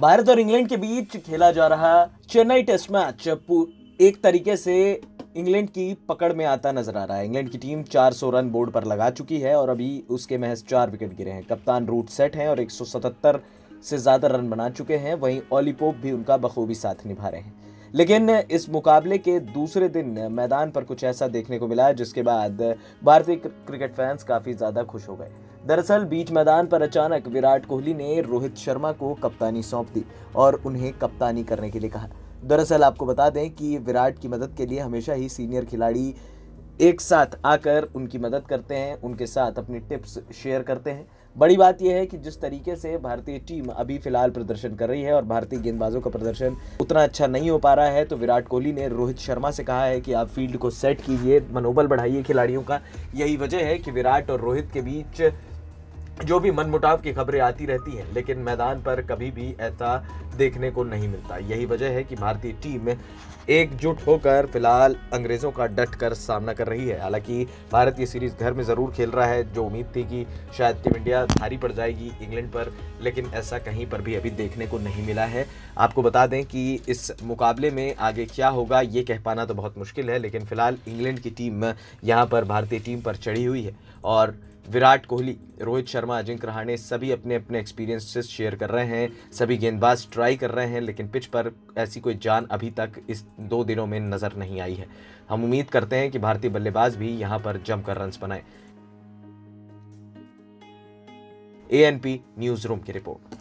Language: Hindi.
भारत और इंग्लैंड के बीच खेला जा रहा चेन्नई टेस्ट मैच एक तरीके से इंग्लैंड की पकड़ में आता नज़र आ रहा है। इंग्लैंड की टीम 400 रन बोर्ड पर लगा चुकी है और अभी उसके महज चार विकेट गिरे हैं। कप्तान रूट सेट हैं और 177 से ज़्यादा रन बना चुके हैं। वहीं ओलीपोप भी उनका बखूबी साथ निभा रहे हैं। लेकिन इस मुकाबले के दूसरे दिन मैदान पर कुछ ऐसा देखने को मिला, जिसके बाद भारतीय क्रिकेट फैंस काफ़ी ज़्यादा खुश हो गए। दरअसल, बीच मैदान पर अचानक विराट कोहली ने रोहित शर्मा को कप्तानी सौंप दी और उन्हें कप्तानी करने के लिए कहा। दरअसल, आपको बता दें कि विराट की मदद के लिए हमेशा ही सीनियर खिलाड़ी एक साथ आकर उनकी मदद करते हैं, उनके साथ अपनी टिप्स शेयर करते हैं। बड़ी बात यह है कि जिस तरीके से भारतीय टीम अभी फ़िलहाल प्रदर्शन कर रही है और भारतीय गेंदबाजों का प्रदर्शन उतना अच्छा नहीं हो पा रहा है तो विराट कोहली ने रोहित शर्मा से कहा है कि आप फ़ील्ड को सेट कीजिए, मनोबल बढ़ाइए खिलाड़ियों का। यही वजह है कि विराट और रोहित के बीच जो भी मनमुटाव की खबरें आती रहती हैं, लेकिन मैदान पर कभी भी ऐसा देखने को नहीं मिलता। यही वजह है कि भारतीय टीम एकजुट होकर फ़िलहाल अंग्रेज़ों का डट कर सामना कर रही है। हालाँकि भारत ये सीरीज़ घर में ज़रूर खेल रहा है, जो उम्मीद थी कि शायद टीम इंडिया भारी पड़ जाएगी इंग्लैंड पर, लेकिन ऐसा कहीं पर भी अभी देखने को नहीं मिला है। आपको बता दें कि इस मुकाबले में आगे क्या होगा, ये कह पाना तो बहुत मुश्किल है, लेकिन फ़िलहाल इंग्लैंड की टीम यहाँ पर भारतीय टीम पर चढ़ी हुई है। और विराट कोहली, रोहित शर्मा अजिंक रहाणे सभी अपने अपने एक्सपीरियंसेस शेयर कर रहे हैं, सभी गेंदबाज ट्राई कर रहे हैं, लेकिन पिच पर ऐसी कोई जान अभी तक इस दो दिनों में नज़र नहीं आई है। हम उम्मीद करते हैं कि भारतीय बल्लेबाज भी यहाँ पर जमकर रन्स बनाए। एएनपी न्यूज़ रूम की रिपोर्ट।